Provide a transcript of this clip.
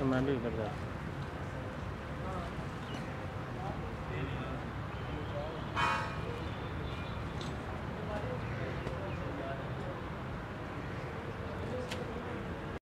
तो मैं भी इधर जाता